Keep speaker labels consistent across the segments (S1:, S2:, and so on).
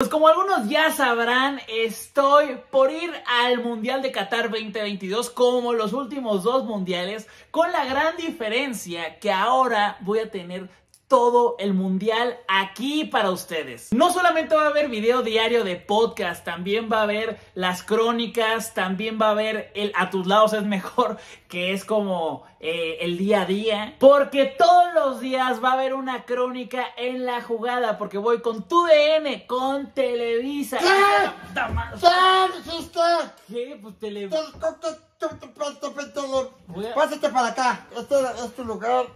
S1: Pues como algunos ya sabrán, estoy por ir al Mundial de Qatar 2022 como los últimos dos mundiales, con la gran diferencia que ahora voy a tener todo el mundial aquí para ustedes. No solamente va a haber video diario de podcast, también va a haber las crónicas, también va a haber el a tus lados es mejor, que es como eh, el día a día. Porque todos los días va a haber una crónica en la jugada, porque voy con tu DN, con Televisa.
S2: ¿Qué? ¿Qué.
S1: Pues Televisa.
S2: Pásate para acá. Este es tu lugar.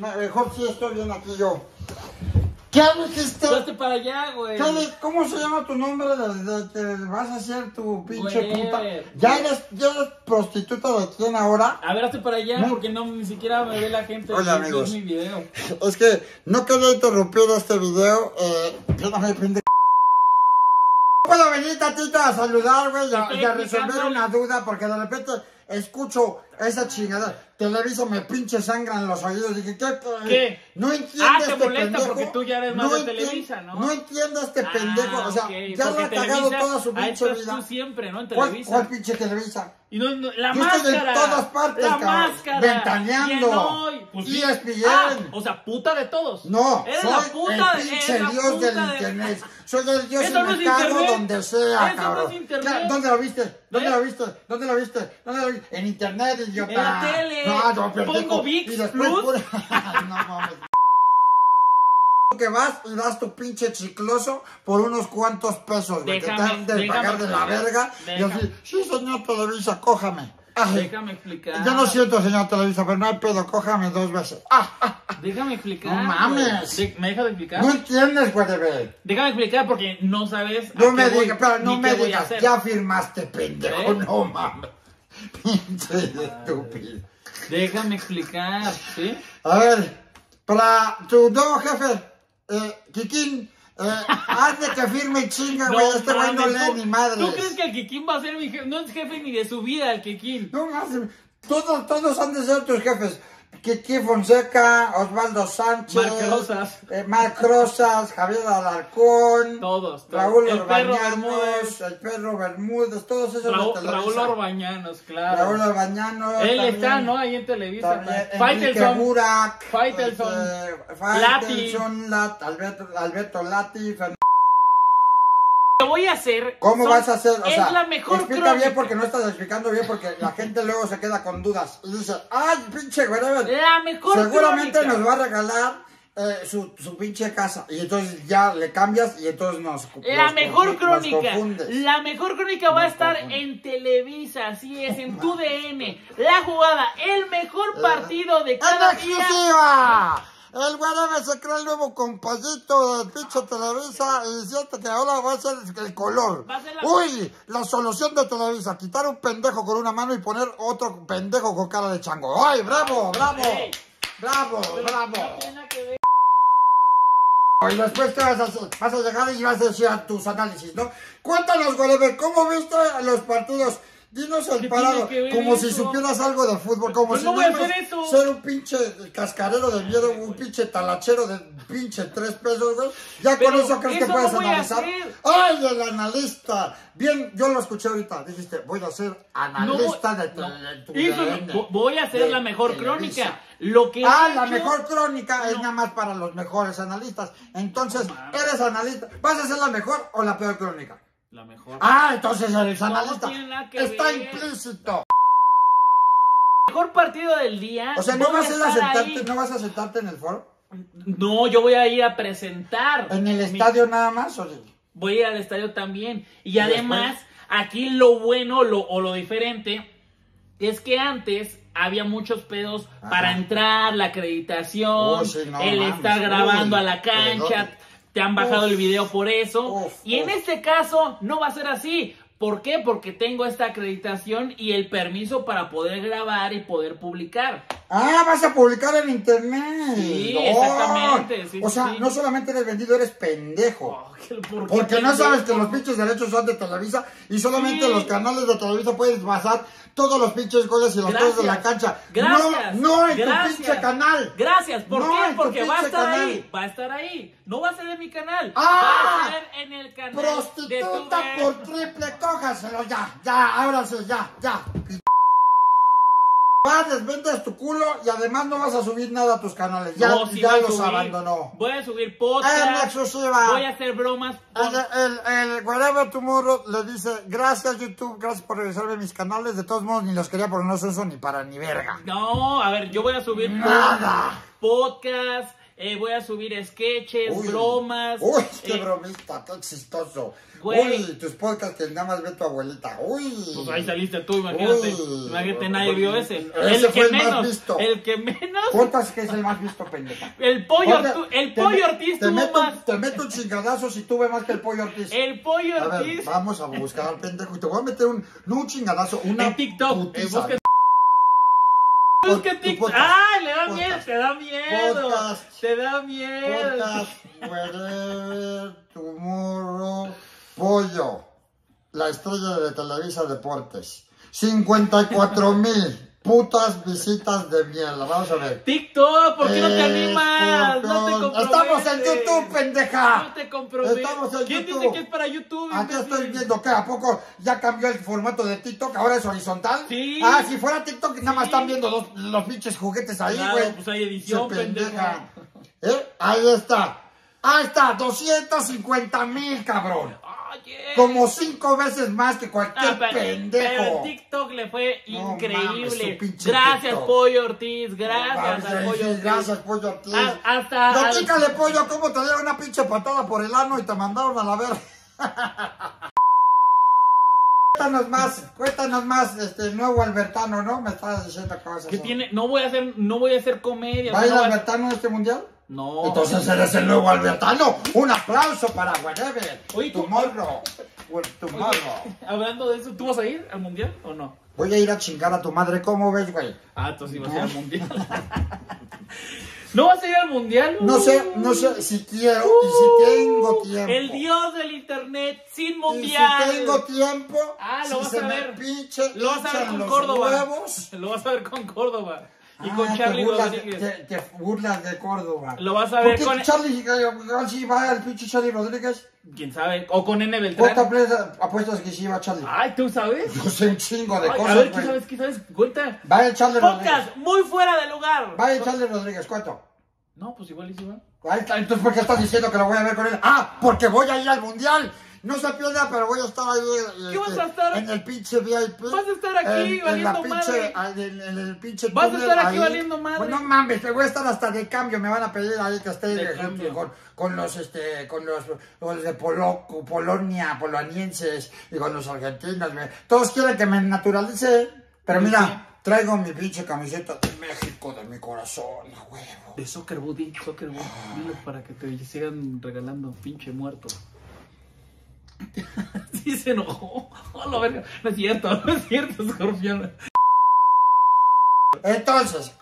S2: Mejor si estoy bien aquí yo. ¿Qué dijiste?
S1: Hazte para allá, güey.
S2: ¿Qué di- ¿Cómo se llama tu nombre que vas a ser tu pinche
S1: Güey.
S2: puta? ¿Ya eres, ¿Ya eres prostituta de quién ahora?
S1: A ver, hazte para allá,
S2: No.
S1: porque no, ni siquiera me ve la gente.
S2: Hola, amigos.
S1: Es mi video.
S2: Es que no quería interrumpir este video. Eh, perdóname, pendejo. No puedo venir tantito a saludar, güey, y a, y a resolver una duda, porque de repente escucho esa chingada. Televisa me pinche sangran en los oídos. Dije, ¿qué?
S1: ¿Qué?
S2: No entiendo
S1: Ah, te
S2: este pendejo.
S1: porque tú ya eres más de
S2: enti-
S1: Televisa, ¿no?
S2: No entiendo este
S1: Ah,
S2: pendejo. O sea,
S1: ok,
S2: ya lo ha cagado toda su
S1: ahí
S2: pinche vida.
S1: tú siempre, ¿no? En
S2: ¿Cuál,
S1: Televisa.
S2: cuál pinche Televisa?
S1: Y no, no, la
S2: Yo estoy
S1: máscara.
S2: en todas partes,
S1: la
S2: cabrón.
S1: máscara.
S2: Ventaneando.
S1: Y en hoy, pues.
S2: ESPN.
S1: Ah, o sea, puta de todos.
S2: No,
S1: Eres
S2: soy
S1: la puta
S2: el
S1: de-
S2: pinche
S1: la
S2: dios
S1: puta
S2: del
S1: de-
S2: internet. Soy el dios
S1: Eso
S2: y
S1: no
S2: me
S1: es
S2: cago
S1: internet.
S2: donde sea,
S1: Eso no
S2: cabrón.
S1: es internet.
S2: ¿Qué? ¿Dónde lo viste? ¿Dónde
S1: ¿Eh?
S2: lo viste? ¿Dónde lo viste? ¿Dónde lo viste? En internet, idiota.
S1: En la tele.
S2: No, no, pendejo.
S1: Pongo ViX
S2: Y después
S1: Plus.
S2: pura- no mames. que vas y das tu pinche chicloso por unos cuantos pesos, güey, que te han de pagar de la verga. Y
S1: Déjame.
S2: así, sí, señor Televisa, cójame. Ay,
S1: Déjame explicar.
S2: yo no siento, señor Televisa, pero no hay pedo, cójame dos veces. Ah, ah,
S1: Déjame explicar.
S2: No mames.
S1: güey. ¿Me dejas de explicar?
S2: no entiendes, güey.
S1: Déjame explicar porque no sabes.
S2: No me digas, pero no me digas, ya firmaste, pendejo,
S1: ¿Eh?
S2: no mames. Pinche estúpido.
S1: Déjame explicar, ¿sí?
S2: A ver, para tu nuevo jefe, eh, Kikín, eh, haz de que firme chinga, güey, este güey no lee
S1: ¿tú-
S2: ni madre.
S1: ¿Tú crees que el Kikín va a ser mi jefe? No es jefe ni de su vida el Kikín.
S2: No todos, todos han de ser tus jefes. Kiki Fonseca, Osvaldo Sánchez,
S1: Marc Rosas.
S2: eh, Marc Rosas, Javier Alarcón,
S1: Todos, todos.
S2: Raúl
S1: El perro
S2: Orbañanos,
S1: Bermúdez.
S2: el perro Bermúdez, todos esos
S1: Raúl. Raúl Orbañanos, claro.
S2: Raúl Orbañanos.
S1: Él
S2: también,
S1: está, ¿no? Ahí en Televisa. Faitelson.
S2: Burak.
S1: Faitelson.
S2: este, Faitelson, Lat, Alberto, Alberto Lati, Fernando.
S1: Voy a hacer.
S2: ¿Cómo
S1: son-
S2: vas a hacer? O
S1: es
S2: sea,
S1: la mejor
S2: explica
S1: crónica.
S2: bien porque no estás explicando bien porque la gente luego se queda con dudas y dice, ay, pinche güey,
S1: La mejor
S2: seguramente
S1: crónica.
S2: nos va a regalar eh, su, su pinche casa y entonces ya le cambias y entonces nos
S1: La mejor crónica, la mejor crónica va a estar en Televisa, así es, en tu DN, la jugada, el mejor partido de
S2: ¡En
S1: cada día.
S2: exclusiva! El Guareme se cree el nuevo compayito del pinche Televisa y siente que ahora va a ser el color.
S1: Va a ser la-
S2: Uy, la solución de Televisa, quitar un pendejo con una mano y poner otro pendejo con cara de chango. ¡Ay, bravo, bravo!
S1: Ey.
S2: ¡Bravo,
S1: Pero
S2: bravo!
S1: no tiene nada que ver.
S2: Y después, ¿qué vas a hacer? Vas a llegar y vas a decir a tus análisis, ¿no? Cuéntanos, Guareme, ¿cómo viste los partidos? Dinos el
S1: ¿Qué
S2: parado,
S1: que
S2: como si supieras algo de fútbol, como
S1: Pues
S2: si
S1: no voy a
S2: fueras
S1: hacer eso.
S2: ser un pinche cascarero de miedo, un pinche talachero de pinche tres pesos, güey. Ya
S1: Pero
S2: con eso crees que
S1: eso
S2: puedes
S1: no voy a
S2: analizar. ¡Ay, el analista! Bien, yo lo escuché ahorita. Dijiste, voy a ser analista de,
S1: no.
S2: de tu
S1: vo- voy a hacer
S2: de
S1: la mejor
S2: Televisa.
S1: crónica. Lo que
S2: Ah, la
S1: hecho-
S2: mejor crónica es nada más para los mejores analistas. Entonces, eres analista. ¿Vas a ser la mejor o la peor crónica?
S1: La mejor.
S2: Ah, entonces eres analista. Está
S1: ver.
S2: implícito.
S1: mejor partido del día.
S2: O sea, ¿no vas a sentarte, no vas a sentarte en el foro?
S1: No, yo voy a ir a presentar.
S2: ¿En el
S1: mi-
S2: estadio nada más? O
S1: voy a ir al estadio también. Y además, aquí lo bueno lo, o lo diferente es que antes había muchos pedos
S2: Ajá.
S1: para entrar, la acreditación,
S2: Uy, sí, no
S1: el
S2: mames.
S1: estar grabando
S2: Uy,
S1: a la cancha, te han bajado
S2: Uf.
S1: el video por eso.
S2: Uf,
S1: y en este caso no va a ser así. ¿Por qué? Porque tengo esta acreditación y el permiso para poder grabar y poder publicar.
S2: Ah, vas a publicar en internet.
S1: Sí, exactamente, sí,
S2: o sea,
S1: sí.
S2: no solamente eres vendido, eres pendejo.
S1: Oh, ¿qué- por qué
S2: Porque no sabes que los pinches derechos son de Televisa y solamente
S1: Sí.
S2: los canales de Televisa pueden pasar todos los pinches goles y los goles de la cancha.
S1: Gracias.
S2: No, no en
S1: Gracias.
S2: tu pinche canal.
S1: Gracias. ¿Por
S2: No,
S1: qué? Porque va a estar
S2: canal.
S1: ahí. Va a estar ahí. No va a ser en mi canal.
S2: ¡Ah!
S1: Va a ser en el canal de
S2: Prostituta
S1: tu
S2: por triple, cójaselo ya, ya, sí, ya, ya. Vas, desvendes tu culo y además no vas a subir nada a tus canales. Ya,
S1: No, sí
S2: ya
S1: voy a
S2: los
S1: subir.
S2: abandonó.
S1: Voy a subir podcast.
S2: exclusiva.
S1: Voy a hacer bromas.
S2: El, el, el Wherever Tomorrow le dice, gracias YouTube, gracias por regresarme a mis canales. De todos modos, ni los quería porque no se uso ni para ni verga.
S1: No, a ver, yo voy a subir
S2: Nada.
S1: podcast. Eh, voy a subir sketches,
S2: Uy.
S1: bromas.
S2: Uy, qué
S1: eh,
S2: bromista, qué chistoso.
S1: Güey.
S2: Uy, tus podcasts que nada más ve tu abuelita. Uy.
S1: Pues ahí saliste tú, imagínate.
S2: Uy.
S1: imagínate, nadie vio ese.
S2: Ese
S1: el
S2: fue
S1: que
S2: el más visto.
S1: El que menos.
S2: Podcast que es el más visto, pendeja.
S1: El pollo,
S2: Oye,
S1: el pollo Ortiz
S2: te
S1: tuvo
S2: meto,
S1: más.
S2: Te meto un chingadazo si tuve más que el pollo Ortiz.
S1: El pollo
S2: A ver,
S1: Ortiz.
S2: vamos a buscar al pendejo y te voy a meter un, no un chingadazo, una
S1: En TikTok.
S2: putiza.
S1: Busca
S2: tu
S1: TikTok.
S2: podcast.
S1: ¡Ay, le da miedo! ¡Te da miedo!
S2: Podcast.
S1: ¡Te da miedo!
S2: Podcast, wherever, tomorrow, pollo. La estrella de Televisa Deportes. 54 mil putas visitas de mierda. Vamos a ver.
S1: TikTok, ¿por qué no te
S2: Eh,
S1: animas? No te comprometes.
S2: Estamos en YouTube, pendeja.
S1: No te comprometes.
S2: Estamos en
S1: ¿Quién
S2: YouTube.
S1: dice que es para YouTube?
S2: Aquí estoy viendo que a poco ya cambió el formato de TikTok, ahora es horizontal.
S1: Sí.
S2: Ah, si fuera TikTok, nada más
S1: Sí.
S2: están viendo los, los pinches juguetes ahí,
S1: Claro,
S2: güey.
S1: pues hay edición,
S2: Se pendeja. ¿Eh? Ahí está. Ahí está, 250 mil, cabrón. Como cinco veces más que cualquier
S1: Ah, pero, pero
S2: pendejo.
S1: en TikTok le fue
S2: No
S1: increíble.
S2: mames,
S1: gracias,
S2: TikTok.
S1: Pollo Ortiz. Gracias
S2: Mames,
S1: al
S2: sí,
S1: Pollo
S2: sí,
S1: Ortiz.
S2: Gracias, pollo Ortiz.
S1: Ah, hasta. al-
S2: Platícale, pollo, cómo te dieron una pinche patada por el ano y te mandaron a la verga. cuéntanos más, cuéntanos más, este nuevo Albertano, ¿no? Me estabas diciendo cosas.
S1: ¿Qué
S2: ¿no?
S1: tiene? No voy a hacer, no voy a hacer comedia.
S2: ¿Va a ir
S1: no a-
S2: Albertano a este mundial?
S1: No.
S2: Entonces eres el nuevo Albertano. Un aplauso para Wherever.
S1: Oye,
S2: tu morro. Tu morro.
S1: Hablando de eso, ¿tú vas a ir al mundial o no?
S2: Voy a ir a chingar a tu madre. ¿Cómo ves, güey?
S1: Ah, entonces ibas a ir al mundial. ¿No vas a ir al mundial?
S2: No sé, no sé si quiero y si tengo tiempo.
S1: El dios del internet sin
S2: Y si
S1: mundial.
S2: tengo tiempo,
S1: Ah, lo
S2: si
S1: vas
S2: se
S1: a
S2: me
S1: ver.
S2: pinche,
S1: Lo vas a ver con Córdoba.
S2: huevos.
S1: Lo vas a ver con Córdoba. Y
S2: Ah,
S1: con
S2: te
S1: Charlie
S2: burlas de-
S1: Rodríguez.
S2: Te, te burlas de Córdoba.
S1: Lo vas a ver
S2: ¿Por
S1: con-
S2: qué Charlie, eh, si va el pinche Charlie Rodríguez?
S1: ¿Quién sabe? O con N
S2: ¿Cuántas
S1: Beltrán.
S2: apuestas que sí va Charlie?
S1: Ay, ¿tú sabes?
S2: No sé un chingo de
S1: Ay,
S2: cosas,
S1: a ver, ¿qué
S2: güey.
S1: sabes? ¿Qué sabes? Cuenta.
S2: Va el Charlie Rodríguez.
S1: Podcast muy fuera de lugar.
S2: Va el Charlie Rodríguez, ¿cuánto?
S1: No, pues igual y sí va.
S2: Entonces ¿por qué estás diciendo que lo voy a ver con él? Ah, porque voy a ir al mundial. No se pierda, pero voy a estar ahí
S1: ¿Qué
S2: este,
S1: vas a estar?
S2: en el pinche VIP.
S1: Vas a estar aquí
S2: en, en
S1: valiendo
S2: pinche,
S1: madre.
S2: En, en el pinche
S1: Vas a estar aquí
S2: ahí.
S1: valiendo madre.
S2: Pues no mames, te voy a estar hasta de cambio. Me van a pedir ahí que esté con, con los este, con los, los de Polo- Polonia, polonienses y con los argentinos. todos quieren que me naturalice, pero mira,
S1: sí.
S2: traigo mi pinche camiseta de México, de mi corazón, a huevo.
S1: De Soccer Buddy, Soccer Buddy. Dilo para que te sigan regalando pinche muerto. sí se enojó. A la verga. No es cierto, no es cierto, escorpión.
S2: Entonces,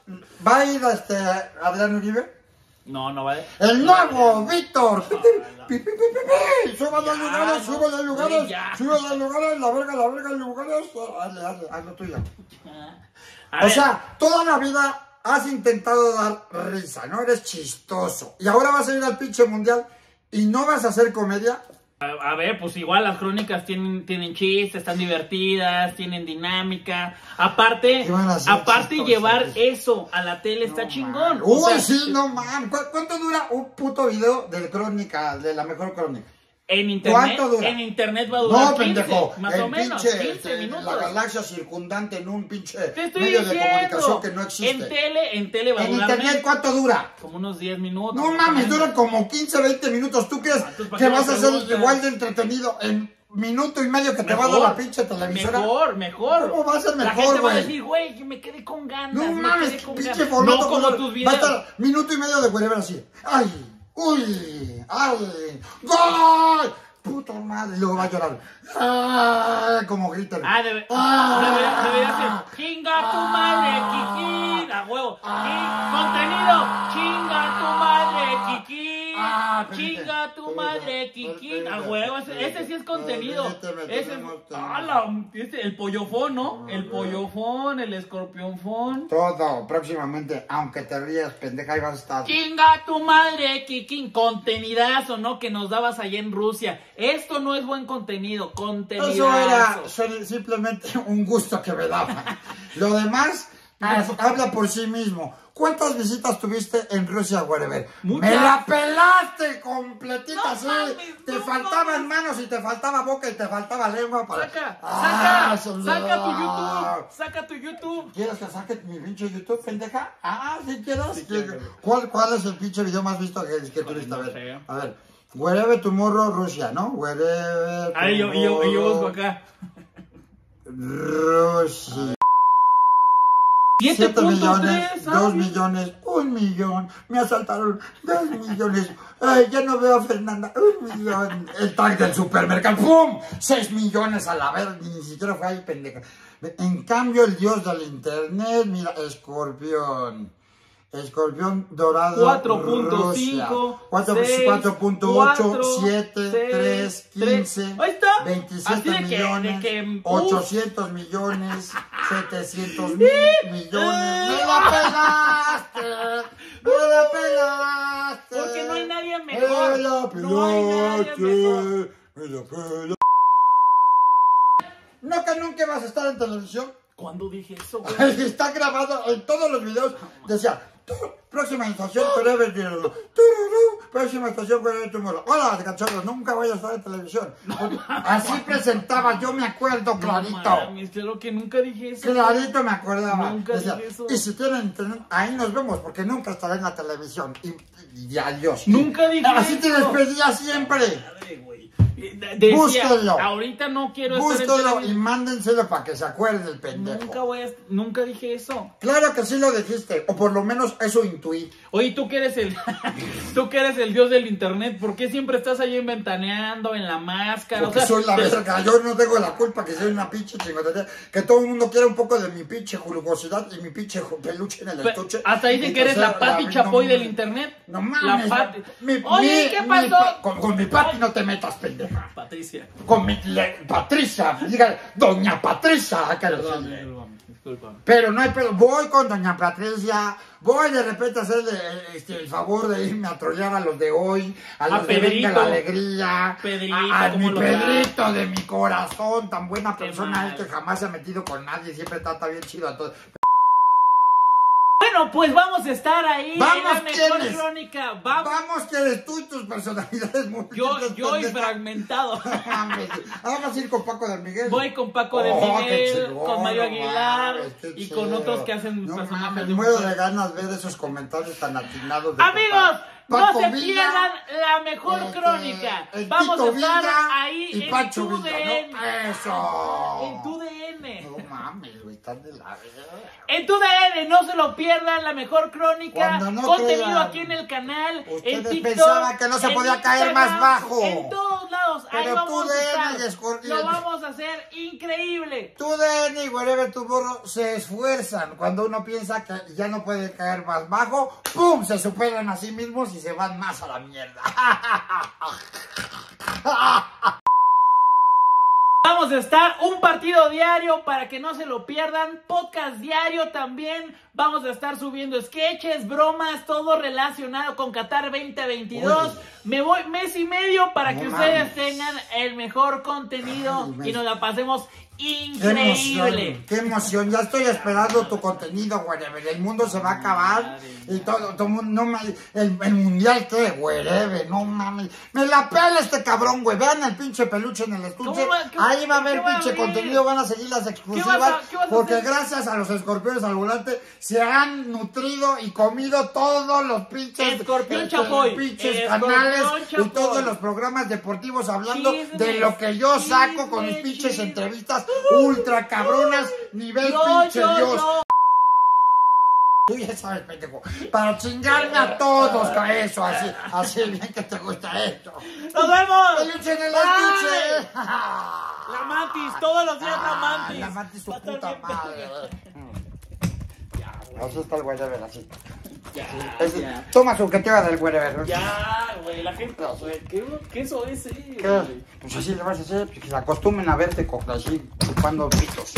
S2: ¿va a ir este Adrián Uribe?
S1: No, no vale.
S2: El nuevo Víctor. Pi, pi, pi, pi, pi, pi. Súbale a
S1: Ya,
S2: lugares,
S1: no,
S2: súbale a lugares,
S1: ya.
S2: súbale lugares, la verga, la verga, lugares. Hazle, hazle, haz lo tuyo.
S1: A
S2: O
S1: ver,
S2: sea, toda la vida has intentado dar risa, ¿no? Eres chistoso. Y ahora vas a ir al pinche mundial y no vas a hacer comedia.
S1: A, a ver, pues igual las crónicas tienen, tienen chistes, están divertidas, tienen dinámica. Aparte,
S2: ¿Qué van a hacer
S1: aparte llevar eso a la tele está
S2: No,
S1: chingón.
S2: man.
S1: O
S2: Uy,
S1: sea,
S2: sí, no man. ¿Cu- ¿Cuánto dura un puto video de crónica, de la mejor crónica?
S1: En internet,
S2: ¿Cuánto dura?
S1: en internet va a durar
S2: No,
S1: 15,
S2: pendejo.
S1: más o menos,
S2: pinche,
S1: 15
S2: este,
S1: minutos.
S2: La galaxia circundante en un pinche
S1: Te estoy
S2: medio de
S1: diciendo,
S2: comunicación que no existe.
S1: En tele, en tele va a
S2: En
S1: durar
S2: internet,
S1: menos,
S2: ¿cuánto dura?
S1: como unos 10 minutos.
S2: No mames,
S1: menos.
S2: dura como 15, 20 minutos. ¿Tú crees
S1: ¿para
S2: que vas a ser
S1: preguntas?
S2: igual de entretenido en minuto y medio que te va a dar la pinche televisora?
S1: Mejor, mejor.
S2: ¿Cómo va a ser
S1: La
S2: mejor,
S1: gente va a
S2: güey?
S1: decir, güey, que me quedé con ganas.
S2: No
S1: me
S2: mames, pinche formato.
S1: No como tus
S2: Va a
S1: videos.
S2: estar minuto y medio de whatever así. ¡Ay! ¡Uy! ¡Ay! ¡Gol! ¡Puta madre! Y luego va a llorar. ¡Ah! Como grita.
S1: Ah, debe,
S2: ¡Ah!
S1: debería, debería ser. Chinga tu madre, Kikín. A huevo.
S2: Ah.
S1: Contenido. Chinga tu madre, Kikín.
S2: Ah, espérate,
S1: Chinga tu madre, Kikín. A huevo. Ese, sí es contenido. Ese, ah, el pollofón, ¿no? El
S2: Ah,
S1: pollofón, el escorpionfón.
S2: Todo, próximamente, aunque te rías, pendeja, ahí vas a estar.
S1: Chinga tu madre, Kikín. Contenidazo, ¿no? Que nos dabas allá en Rusia. Esto no es buen contenido. Contenidazo.
S2: Eso era simplemente un gusto que me daba. Lo demás ah, habla por sí mismo. ¿Cuántas visitas tuviste en Rusia, wherever?
S1: Muchas.
S2: ¡Me la pelaste completita
S1: No
S2: así!
S1: mames,
S2: te
S1: no
S2: faltaban manos y te faltaba boca y te faltaba lengua para...
S1: Saca,
S2: Ah,
S1: saca, saca tu
S2: ah.
S1: YouTube, saca tu YouTube.
S2: ¿Quieres que saque mi pinche YouTube, pendeja? Ah, si quieres.
S1: Sí
S2: ¿Quieres
S1: quiero.
S2: que- ¿Cuál, ¿Cuál es el pinche video más visto que, que tuviste? A ver, a ver. Wherever tomorrow, Rusia, ¿no? Wherever
S1: Ay, yo, yo, y yo busco acá.
S2: Rusia. 7 millones,
S1: 7.3,
S2: 2
S1: ah,
S2: millones, 1 millón, me asaltaron 2 millones, ay, ya no veo a Fernanda, 1 millón, el tag del supermercado, ¡pum! 6 millones a la vez, ni siquiera fue ahí, pendeja. En cambio, el dios del internet, mira, escorpión. Escorpión dorado.
S1: 4.5,
S2: 4.8, 7, 3, 15,
S1: 15. Ahí está. Así
S2: 27
S1: de que-
S2: millones,
S1: de que, uf.
S2: 800 millones, 700 mil millones. ¡Me la pelaste! ¡Me la pelaste!
S1: Porque no hay nadie mejor.
S2: ¡Me la
S1: No hay nadie
S2: pelaste!
S1: mejor.
S2: ¡Me la pelaste! ¿No que nunca vas a estar en televisión?
S1: ¿Cuándo dije eso, güey?
S2: Está grabado en todos los videos. Decía, "Tu- próxima estación, Forever. Tururú, Próxima estación, Forever Tomorrow. Hola, cachorros, nunca voy a estar en televisión. Así presentaba, yo me acuerdo
S1: No
S2: clarito.
S1: mames, claro que nunca dije eso.
S2: Clarito me acordaba.
S1: Nunca
S2: Decía,
S1: dije eso.
S2: y si tienen internet, ahí nos vemos, porque nunca estaré en la televisión. Y, y adiós.
S1: Nunca dije
S2: Así te despedía siempre.
S1: Madre, güey. De- Decía,
S2: Búsquenlo.
S1: ahorita no quiero estar en
S2: Búsquelo y mándenselo para que se acuerde el pendejo.
S1: Nunca voy a... Nunca dije eso.
S2: Claro que sí lo dijiste, o por lo menos eso intuí.
S1: Oye, tú que eres el tú que eres el dios del internet, ¿por qué siempre estás ahí inventaneando en la máscara?
S2: Porque
S1: o sea,
S2: soy la verga, yo no tengo la culpa que soy una pinche chingonería, que todo el mundo quiere un poco de mi pinche jugosidad y mi pinche peluche en el estuche.
S1: Hasta dicen que eres la Pati Chapoy del
S2: internet. No mames.
S1: La Pati.
S2: mi-
S1: Oye,
S2: mi-
S1: ¿qué pasó?
S2: pa- con, con mi Pati no te metas, pendeja.
S1: Patricia.
S2: Con mi le- Patricia, diga, doña Patricia. que
S1: Perdón,
S2: decirle.
S1: perdón, discúlpame.
S2: Pero no hay pedo, voy con doña Patricia, voy de repente a hacerle este, el favor de irme a trollar a los de hoy, a los de Venga
S1: Pedrito.
S2: la Alegría,
S1: Pedrito,
S2: a, a
S1: ¿cómo
S2: mi Pedrito de mi corazón, tan buena persona, que jamás se ha metido con nadie, siempre trata bien chido a todos.
S1: Bueno, pues vamos a estar ahí
S2: Vamos,
S1: en la mejor
S2: ¿quiénes?
S1: crónica. Vamos.
S2: Vamos que eres tú y tus personalidades muy
S1: Yo, yo y fragmentado.
S2: Mames, Vamos a ir con Paco de Miguel.
S1: Voy con Paco de
S2: Oh, qué
S1: Miguel,
S2: chingón,
S1: con Mario Aguilar
S2: mames,
S1: y con otros que hacen
S2: no
S1: personajes
S2: mames,
S1: de
S2: muero de ganas ver esos comentarios tan atinados de
S1: Amigos,
S2: papá.
S1: no
S2: Paco
S1: se pierdan la mejor
S2: este,
S1: crónica. Vamos a
S2: Tito
S1: estar
S2: Villa
S1: ahí
S2: y
S1: en
S2: Pancho
S1: tu
S2: Villa,
S1: DN.
S2: ¿no? Eso.
S1: En tu DN.
S2: No mames, están de.
S1: En tu DN, no se lo pierdan, la mejor crónica,
S2: no
S1: contenido
S2: crean.
S1: aquí en el canal,
S2: Ustedes
S1: en TikTok,
S2: pensaban que no se podía caer más
S1: Instagram,
S2: bajo.
S1: En todos lados, ahí
S2: Pero
S1: vamos
S2: tu
S1: a
S2: DN
S1: estar. Lo vamos a hacer increíble.
S2: Tu DN y Wherever Tomorrow se esfuerzan. Cuando uno piensa que ya no puede caer más bajo, ¡pum! Se superan a sí mismos y se van más a la mierda.
S1: Vamos a estar un partido diario para que no se lo pierdan. Podcast diario también. Vamos a estar subiendo sketches, bromas, todo relacionado con Qatar 2022.
S2: Oye.
S1: Me voy mes y medio para
S2: No
S1: que ustedes tengan el mejor contenido
S2: Ay, mes.
S1: y nos la pasemos
S2: ¡Qué
S1: increíble.
S2: emoción! ¡Qué emoción! Ya estoy esperando tu contenido, wherever. El mundo se va a acabar y todo, todo no mames, el, el mundial qué, wherever, no mames. Me la pela este cabrón, güey. Vean el pinche peluche en el estuche.
S1: ¿Cómo va- qué-
S2: Ahí va a haber
S1: va a
S2: pinche contenido, van a seguir las
S1: vas
S2: exclusivas.
S1: a- qué vas a
S2: porque
S1: hacer?
S2: gracias a los escorpiones al volante se han nutrido y comido todos los pinches,
S1: Escorpión Chapoy.
S2: pinches
S1: Escorpión
S2: canales y todos los programas deportivos hablando
S1: Chismes,
S2: de lo que yo saco con mis pinches
S1: chismes.
S2: entrevistas ultra cabronas, nivel
S1: Yo,
S2: pinche
S1: yo,
S2: Dios.
S1: yo.
S2: Tú ya sabes, pendejo. Para chingarme a todos con eso, así, así bien que te gusta esto.
S1: ¡Nos vemos!
S2: ¡Peluche en el!
S1: La mantis, todos los días la
S2: Ah,
S1: mantis.
S2: La mantis su puta madre.
S1: Güey.
S2: Así está el wherever, así.
S1: Ya,
S2: Ese-
S1: ya.
S2: Toma su que te va del wherever.
S1: Ya, güey, la gente, güey, ¿qué, qué eso es, eh.
S2: Pues así le vas a hacer, que se acostumbren a verte con así chupando pitos.